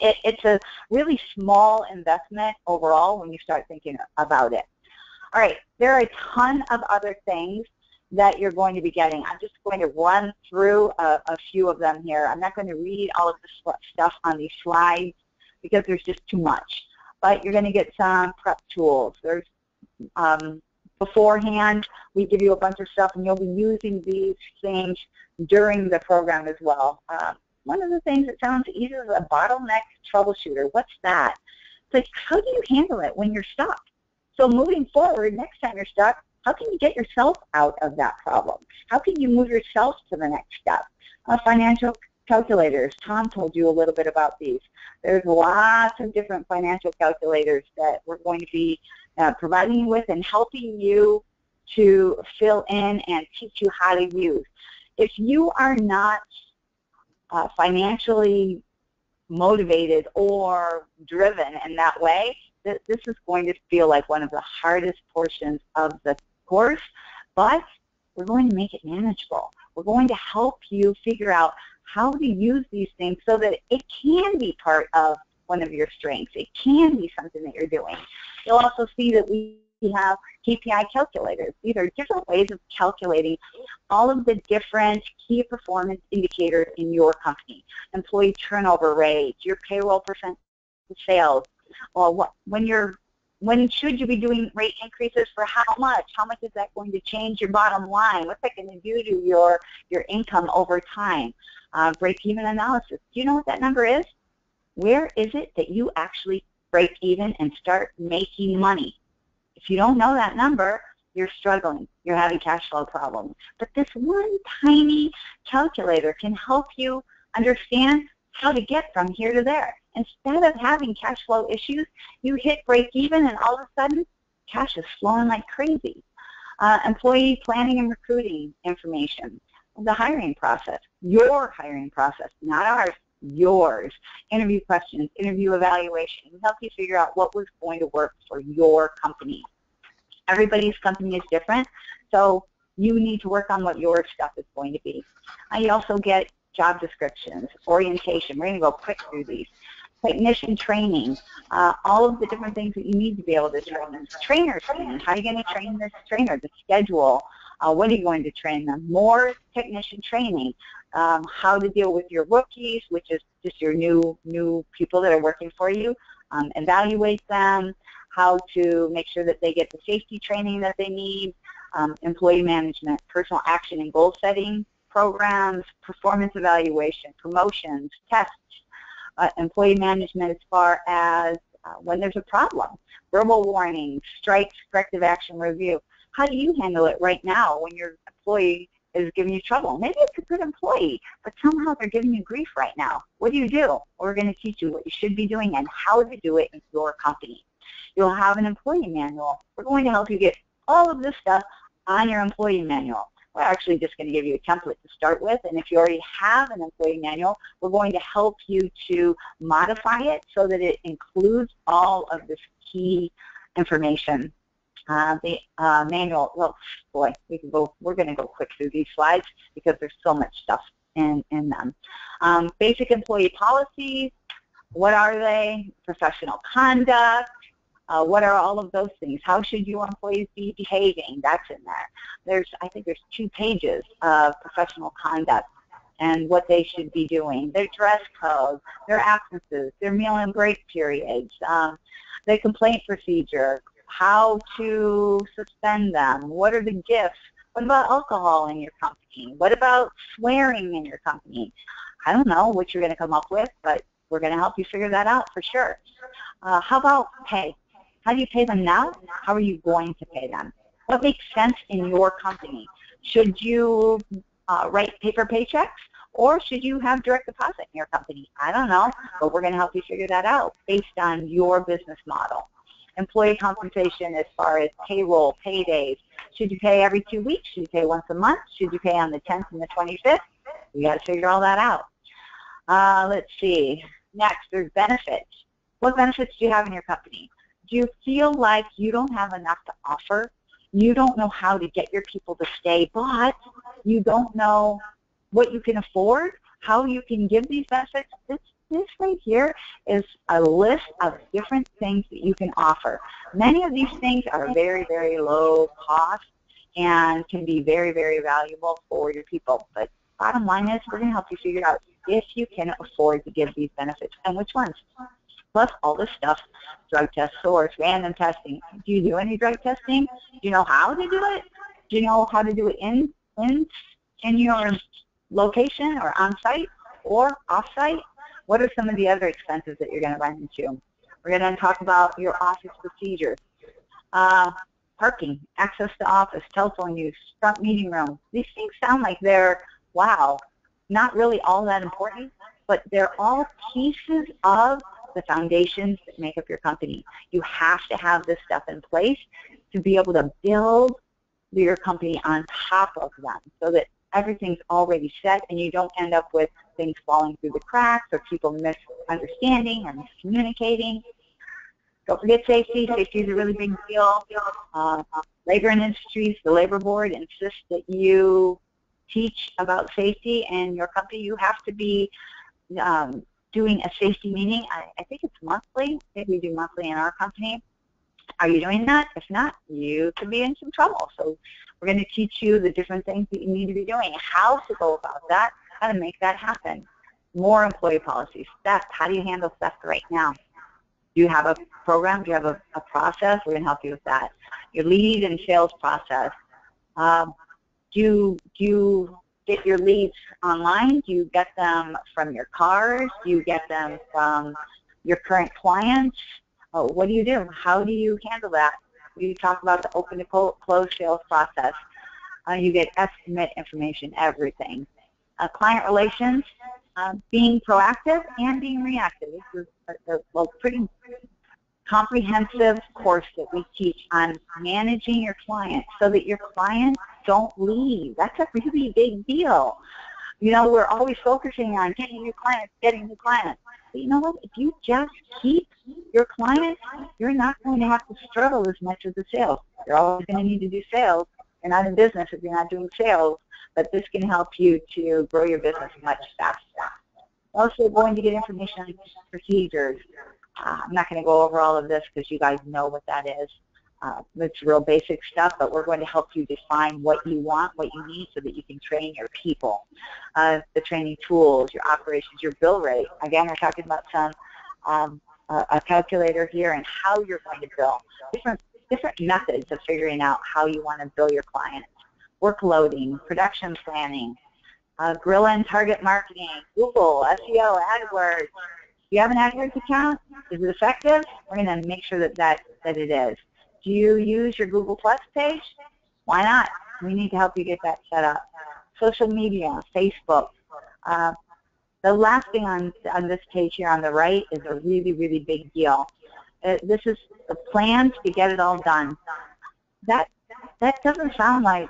it, it's a really small investment overall when you start thinking about it. All right, there are a ton of other things that you're going to be getting. I'm just going to run through a, a few of them here. I'm not going to read all of the stuff on these slides because there's just too much. But you're going to get some prep tools. There's um, beforehand, we give you a bunch of stuff, and you'll be using these things during the program as well. Um, one of the things that sounds easy is a bottleneck troubleshooter. What's that? It's like, how do you handle it when you're stuck? So moving forward, next time you're stuck, how can you get yourself out of that problem? How can you move yourself to the next step? Uh, financial calculators. Tom told you a little bit about these. There's lots of different financial calculators that we're going to be uh, providing you with and helping you to fill in and teach you how to use. If you are not uh, financially motivated or driven in that way, th- this is going to feel like one of the hardest portions of the course, but we're going to make it manageable. We're going to help you figure out how to use these things so that it can be part of one of your strengths. It can be something that you're doing. You'll also see that we have KPI calculators. These are different ways of calculating all of the different key performance indicators in your company. Employee turnover rate, your payroll percent sales, or what, when you're when should you be doing rate increases for how much? How much is that going to change your bottom line? What's that going to do to your, your income over time? Uh, break-even analysis. Do you know what that number is? Where is it that you actually break even and start making money? If you don't know that number, you're struggling. You're having cash flow problems. But this one tiny calculator can help you understand how to get from here to there. Instead of having cash flow issues, you hit break even and all of a sudden cash is flowing like crazy. Uh, employee planning and recruiting information, the hiring process, your hiring process, not ours, yours. Interview questions, interview evaluation. Help you figure out what was going to work for your company. Everybody's company is different, so you need to work on what your stuff is going to be. You also get job descriptions, orientation. We're going to go quick through these technician training, uh, all of the different things that you need to be able to train. Trainer training, how are you going to train this trainer, the schedule, uh, when are you going to train them? More technician training, um, how to deal with your rookies, which is just your new new people that are working for you, um, evaluate them, how to make sure that they get the safety training that they need, um, employee management, personal action and goal setting programs, performance evaluation, promotions, tests, uh, employee management as far as uh, when there's a problem, verbal warnings, strikes, corrective action review. How do you handle it right now when your employee is giving you trouble? Maybe it's a good employee, but somehow they're giving you grief right now. What do you do? We're going to teach you what you should be doing and how to do it in your company. You'll have an employee manual. We're going to help you get all of this stuff on your employee manual we're actually just going to give you a template to start with. And if you already have an employee manual, we're going to help you to modify it so that it includes all of this key information. Uh, the uh, manual, well, boy, we can go, we're going to go quick through these slides because there's so much stuff in, in them. Um, basic employee policies, what are they? Professional conduct, uh, what are all of those things? How should your employees be behaving? That's in there. There's, I think there's two pages of professional conduct and what they should be doing, their dress code, their absences, their meal and break periods, um, their complaint procedure, how to suspend them, what are the gifts, what about alcohol in your company, what about swearing in your company. I don't know what you're going to come up with, but we're going to help you figure that out for sure. Uh, how about pay? How do you pay them now? How are you going to pay them? What makes sense in your company? Should you uh, write paper paychecks? Or should you have direct deposit in your company? I don't know, but we're going to help you figure that out based on your business model. Employee compensation as far as payroll, paydays. Should you pay every two weeks? Should you pay once a month? Should you pay on the 10th and the 25th? We got to figure all that out. Uh, let's see. Next, there's benefits. What benefits do you have in your company? Do you feel like you don't have enough to offer? You don't know how to get your people to stay, but you don't know what you can afford, how you can give these benefits. This, this right here is a list of different things that you can offer. Many of these things are very, very low cost and can be very, very valuable for your people. But bottom line is we're going to help you figure out if you can afford to give these benefits and which ones. Plus all this stuff, drug test source, random testing. Do you do any drug testing? Do you know how to do it? Do you know how to do it in in in your location or on-site or off-site? What are some of the other expenses that you're going to run into? We're going to talk about your office procedures. Uh, parking, access to office, telephone use, front meeting room. These things sound like they're, wow, not really all that important, but they're all pieces of the foundations that make up your company. You have to have this stuff in place to be able to build your company on top of them so that everything's already set and you don't end up with things falling through the cracks or people misunderstanding or miscommunicating. Don't forget safety. Safety is a really big deal. Uh, labor and Industries, the Labor Board insists that you teach about safety and your company. You have to be um, doing a safety meeting. I, I think it's monthly. We do monthly in our company. Are you doing that? If not, you could be in some trouble. So we're going to teach you the different things that you need to be doing, how to go about that, how to make that happen. More employee policies, theft, how do you handle theft right now? Do you have a program? Do you have a, a process? We're going to help you with that. Your lead and sales process. Um, do, do you get your leads online? Do you get them from your cars? Do you get them from your current clients? Oh, what do you do? How do you handle that? We talk about the open to close sales process. Uh, you get estimate information, everything. Uh, client relations, uh, being proactive and being reactive. This is a, a well, pretty comprehensive course that we teach on managing your clients so that your clients don't leave. That's a really big deal. You know, we're always focusing on getting new clients, getting new clients. But you know what? If you just keep your clients, you're not going to have to struggle as much with the sales. You're always going to need to do sales. You're not in business if you're not doing sales, but this can help you to grow your business much faster. Also going to get information on procedures. Uh, I'm not going to go over all of this because you guys know what that is. Uh, it's real basic stuff, but we're going to help you define what you want, what you need, so that you can train your people. Uh, the training tools, your operations, your bill rate. Again, we're talking about some um, a calculator here and how you're going to bill. Different different methods of figuring out how you want to bill your clients. Work loading, production planning, uh, guerrilla and target marketing, Google, SEO, AdWords. You have an AdWords account? Is it effective? We're going to make sure that, that, that it is. Do you use your Google Plus page? Why not? We need to help you get that set up. Social media, Facebook. Uh, the last thing on, on this page here on the right is a really, really big deal. Uh, this is the plans to get it all done. That, that doesn't sound like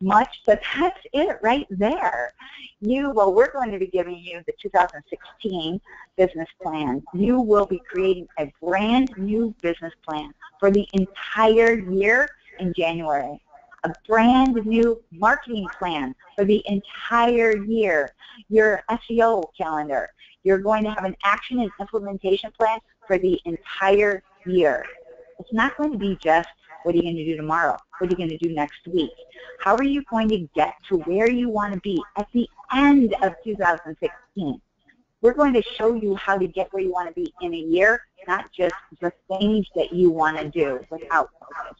much, but that's it right there. You, well, we're going to be giving you the 2016 business plan. You will be creating a brand new business plan for the entire year in January a brand new marketing plan for the entire year, your SEO calendar. You're going to have an action and implementation plan for the entire year. It's not going to be just what are you going to do tomorrow? What are you going to do next week? How are you going to get to where you want to be at the end of 2016? We're going to show you how to get where you want to be in a year, not just the things that you want to do without focus.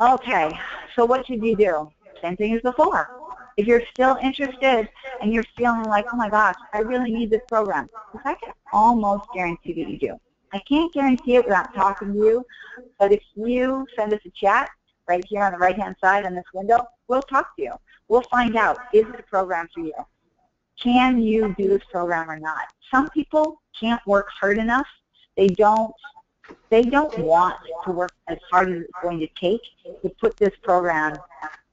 Okay, so what should you do? Same thing as before. If you're still interested and you're feeling like, oh my gosh, I really need this program, I can almost guarantee that you do. I can't guarantee it without talking to you, but if you send us a chat right here on the right-hand side on this window, we'll talk to you. We'll find out, is it a program for you? Can you do this program or not? Some people can't work hard enough. They don't they don't want to work as hard as it's going to take to put this program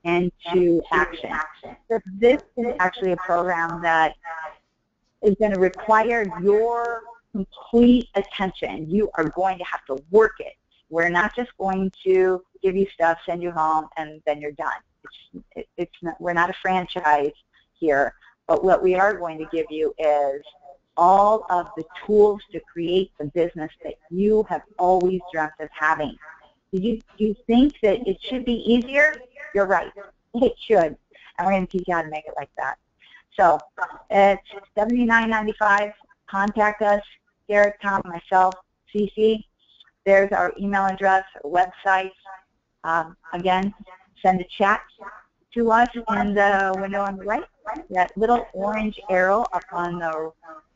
into action. So this is actually a program that is going to require your complete attention. You are going to have to work it. We're not just going to give you stuff, send you home, and then you're done. It's, it, it's not, we're not a franchise here, but what we are going to give you is all of the tools to create the business that you have always dreamt of having. Do you, do you think that it should be easier? You're right. It should. And we're going to teach you how to make it like that. So it's $79.95. Contact us. Derek, Tom, myself, Cece. There's our email address, our website. Um, again, send a chat to us in the window on the right. That little orange arrow up on the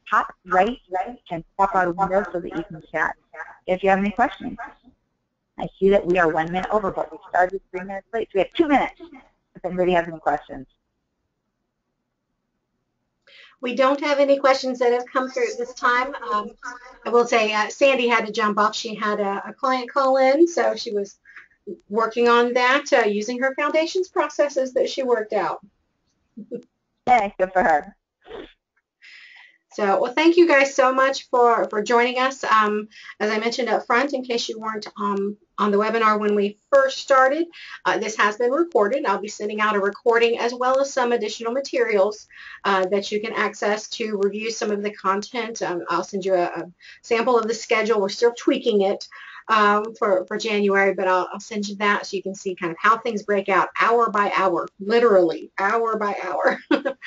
top right can pop out a window so that you can chat if you have any questions. I see that we are one minute over, but we started three minutes late, so we have two minutes if anybody has any questions. We don't have any questions that have come through at this time. Um, I will say uh, Sandy had to jump off. She had a, a, client call in, so she was working on that uh, using her foundations processes that she worked out. yeah, good for her. So, well, thank you guys so much for, for joining us. Um, as I mentioned up front, in case you weren't um, on the webinar when we first started, uh, this has been recorded. I'll be sending out a recording as well as some additional materials uh, that you can access to review some of the content. Um, I'll send you a, a, sample of the schedule. We're still tweaking it um, for, for January, but I'll, I'll, send you that so you can see kind of how things break out hour by hour, literally hour by hour,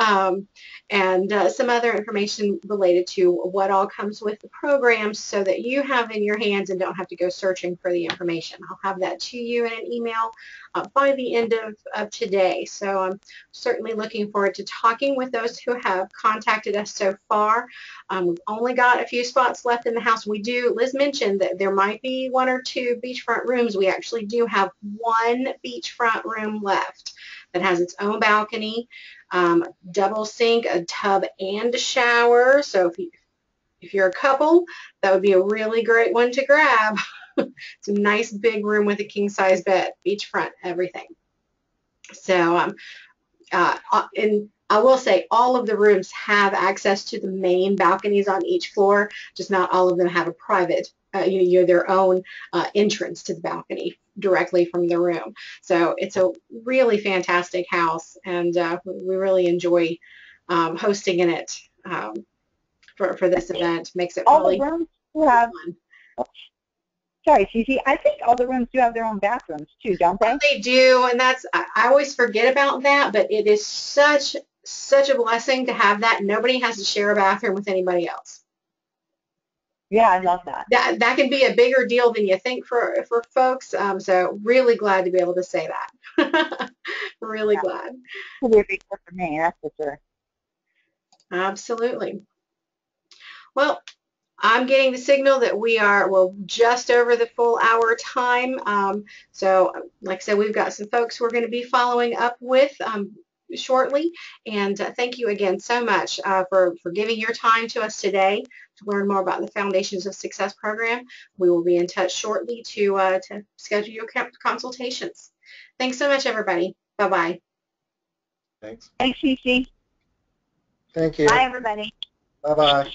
um, and uh, some other information related to what all comes with the program so that you have in your hands and don't have to go searching for the information. I'll have that to you in an email uh, by the end of, of today. So I'm certainly looking forward to talking with those who have contacted us so far. Um, we've only got a few spots left in the house. We do, Liz mentioned that there might be one or two beachfront rooms. We actually do have one beachfront room left that has its own balcony, um, double sink, a tub and a shower. So if, you, if you're a couple, that would be a really great one to grab. it's a nice big room with a king size bed, beachfront, everything. So, um, uh, and I will say all of the rooms have access to the main balconies on each floor, just not all of them have a private, uh, you know, you're their own uh, entrance to the balcony directly from the room. So it's a really fantastic house, and uh, we really enjoy um, hosting in it um, for, for this event. Makes it all really the rooms have fun. Sorry, Cece. I think all the rooms do have their own bathrooms too, don't they? They do, and that's I always forget about that. But it is such such a blessing to have that. Nobody has to share a bathroom with anybody else. Yeah, I love that. That that can be a bigger deal than you think for for folks. Um, so really glad to be able to say that. really yeah. glad. It'll be a big deal for me, that's for sure. Absolutely. Well, I'm getting the signal that we are well just over the full hour time. Um, so like I said, we've got some folks we're going to be following up with um, shortly. And uh, thank you again so much uh, for, for giving your time to us today to learn more about the Foundations of Success program. We will be in touch shortly to, uh, to schedule your consultations. Thanks so much, everybody. Bye-bye. Thanks. Thanks, Cece. Thank you. Bye, everybody. Bye-bye.